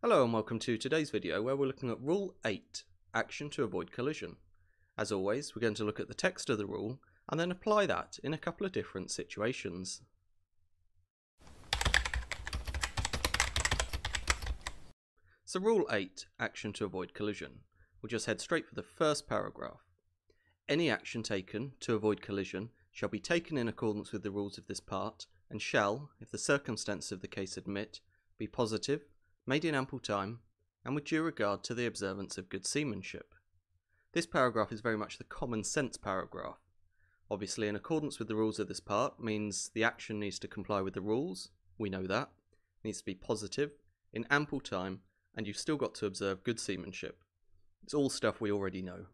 Hello and welcome to today's video where we're looking at Rule 8, Action to Avoid Collision. As always, we're going to look at the text of the rule and then apply that in a couple of different situations. So Rule 8, Action to Avoid Collision. We'll just head straight for the first paragraph. Any action taken to avoid collision shall be taken in accordance with the rules of this part and shall, if the circumstances of the case admit, be positive, made in ample time, and with due regard to the observance of good seamanship. This paragraph is very much the common sense paragraph. Obviously, in accordance with the rules of this part means the action needs to comply with the rules, we know that, it needs to be positive, in ample time, and you've still got to observe good seamanship. It's all stuff we already know.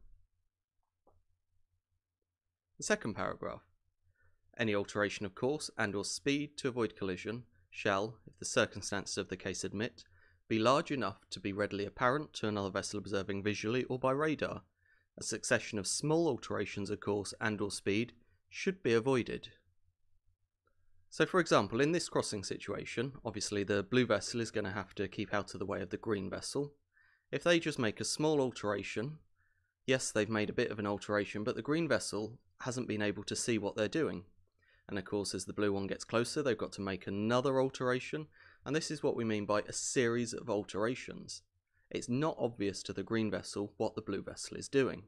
The second paragraph. Any alteration of course and or speed to avoid collision shall, if the circumstances of the case admit, be large enough to be readily apparent to another vessel observing visually or by radar. A succession of small alterations of course and or speed should be avoided. So for example, in this crossing situation, obviously the blue vessel is going to have to keep out of the way of the green vessel. If they just make a small alteration, yes, they've made a bit of an alteration, but the green vessel hasn't been able to see what they're doing. And of course, as the blue one gets closer, they've got to make another alteration, and this is what we mean by a series of alterations. It's not obvious to the green vessel what the blue vessel is doing.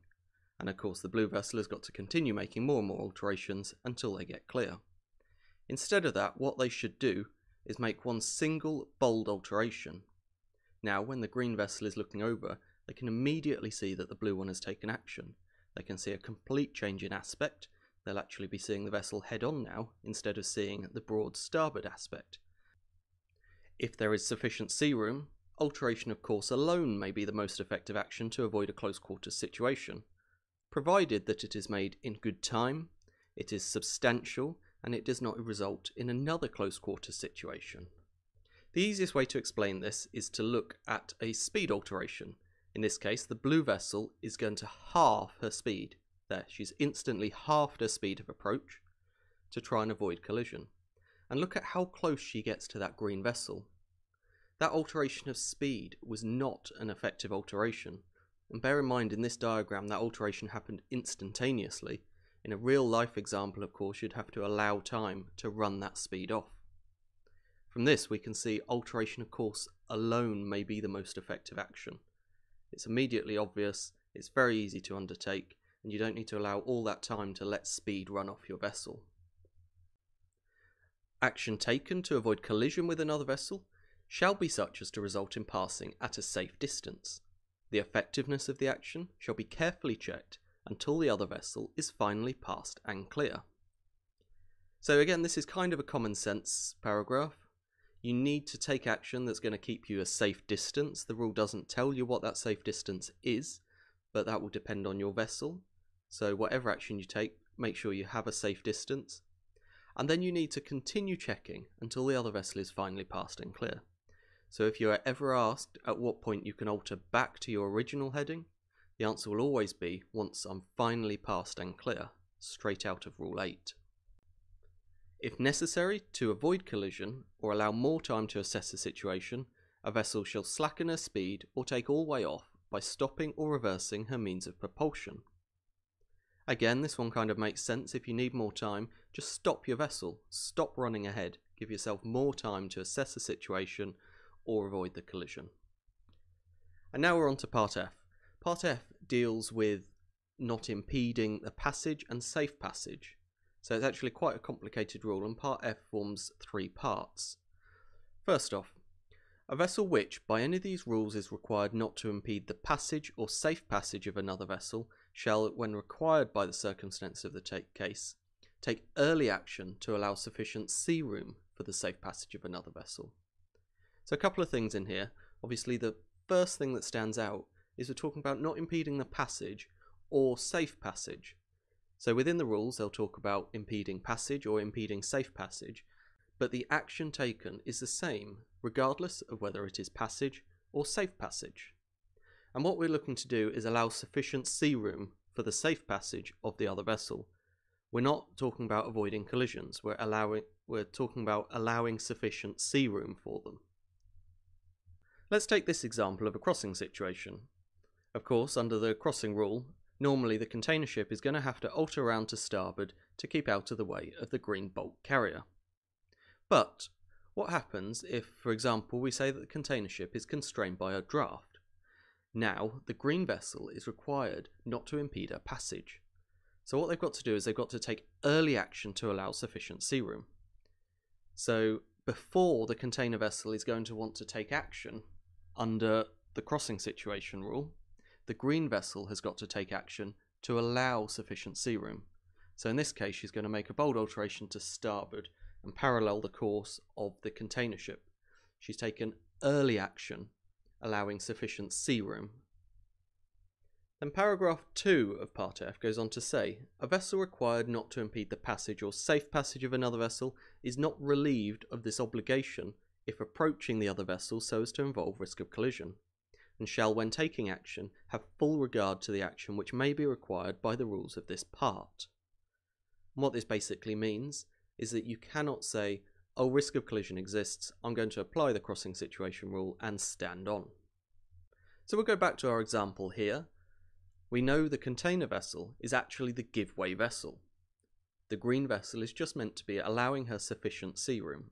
And of course, the blue vessel has got to continue making more and more alterations until they get clear. Instead of that, what they should do is make one single bold alteration. Now, when the green vessel is looking over, they can immediately see that the blue one has taken action, they can see a complete change in aspect. They'll actually be seeing the vessel head on now, instead of seeing the broad starboard aspect. If there is sufficient sea room, alteration of course alone may be the most effective action to avoid a close quarters situation, provided that it is made in good time, it is substantial, and it does not result in another close quarters situation. The easiest way to explain this is to look at a speed alteration, in this case, the blue vessel is going to halve her speed. There, she's instantly halved her speed of approach to try and avoid collision. And look at how close she gets to that green vessel. That alteration of speed was not an effective alteration. And bear in mind, in this diagram, that alteration happened instantaneously. In a real life example, of course, you'd have to allow time to run that speed off. From this, we can see alteration of course alone may be the most effective action. It's immediately obvious, it's very easy to undertake, and you don't need to allow all that time to let speed run off your vessel. Action taken to avoid collision with another vessel shall be such as to result in passing at a safe distance. The effectiveness of the action shall be carefully checked until the other vessel is finally passed and clear. So again, this is kind of a common sense paragraph you need to take action that's going to keep you a safe distance. The rule doesn't tell you what that safe distance is, but that will depend on your vessel. So whatever action you take, make sure you have a safe distance. And then you need to continue checking until the other vessel is finally passed and clear. So if you are ever asked at what point you can alter back to your original heading, the answer will always be once I'm finally passed and clear, straight out of Rule 8. If necessary, to avoid collision or allow more time to assess the situation, a vessel shall slacken her speed or take all way off by stopping or reversing her means of propulsion. Again, this one kind of makes sense. If you need more time, just stop your vessel, stop running ahead, give yourself more time to assess the situation or avoid the collision. And now we're on to part F. Part F deals with not impeding the passage and safe passage. So it's actually quite a complicated rule and part F forms three parts. First off, a vessel which, by any of these rules, is required not to impede the passage or safe passage of another vessel shall, when required by the circumstance of the take case, take early action to allow sufficient sea room for the safe passage of another vessel. So a couple of things in here. Obviously the first thing that stands out is we're talking about not impeding the passage or safe passage. So within the rules, they'll talk about impeding passage or impeding safe passage, but the action taken is the same regardless of whether it is passage or safe passage. And what we're looking to do is allow sufficient sea room for the safe passage of the other vessel. We're not talking about avoiding collisions, we're allowing we're talking about allowing sufficient sea room for them. Let's take this example of a crossing situation. Of course, under the crossing rule, normally the container ship is going to have to alter around to starboard to keep out of the way of the green bulk carrier. But what happens if, for example, we say that the container ship is constrained by a draft? Now, the green vessel is required not to impede her passage. So what they've got to do is they've got to take early action to allow sufficient sea room. So before the container vessel is going to want to take action under the crossing situation rule, the green vessel has got to take action to allow sufficient sea room. So in this case, she's going to make a bold alteration to starboard and parallel the course of the container ship. She's taken early action, allowing sufficient sea room. Then paragraph 2 of part F goes on to say, a vessel required not to impede the passage or safe passage of another vessel is not relieved of this obligation if approaching the other vessel so as to involve risk of collision, and shall when taking action have full regard to the action which may be required by the rules of this part. And what this basically means is that you cannot say, oh, risk of collision exists, I'm going to apply the crossing situation rule and stand on. So we'll go back to our example here. We know the container vessel is actually the giveaway vessel. The green vessel is just meant to be allowing her sufficient sea room.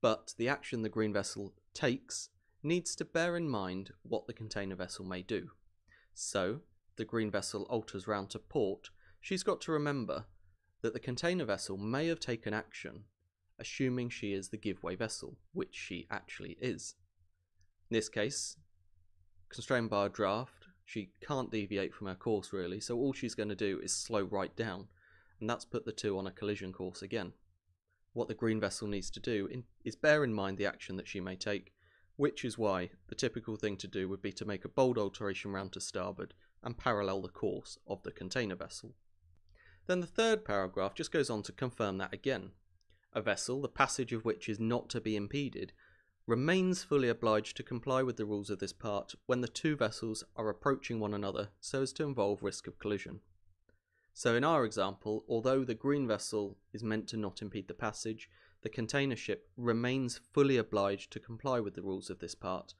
But the action the green vessel takes needs to bear in mind what the container vessel may do. So, the green vessel alters round to port, she's got to remember that the container vessel may have taken action, assuming she is the giveaway vessel, which she actually is. In this case, constrained by a draft, she can't deviate from her course really, so all she's going to do is slow right down, and that's put the two on a collision course again. What the green vessel needs to do is bear in mind the action that she may take, which is why the typical thing to do would be to make a bold alteration round to starboard and parallel the course of the container vessel. Then the third paragraph just goes on to confirm that again. A vessel, the passage of which is not to be impeded, remains fully obliged to comply with the rules of this part when the two vessels are approaching one another so as to involve risk of collision. So in our example, although the green vessel is meant to not impede the passage, the container ship remains fully obliged to comply with the rules of this part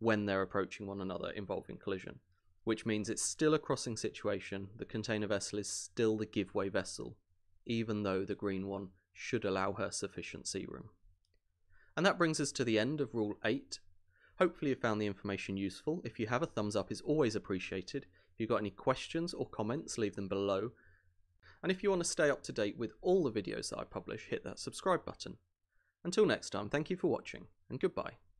when they're approaching one another involving collision which means it's still a crossing situation. The container vessel is still the giveaway vessel, even though the green one should allow her sufficient sea room. And that brings us to the end of Rule 8. Hopefully you found the information useful. If you have a thumbs up is always appreciated. If you've got any questions or comments, leave them below. And if you want to stay up to date with all the videos that I publish, hit that subscribe button. Until next time, thank you for watching, and goodbye.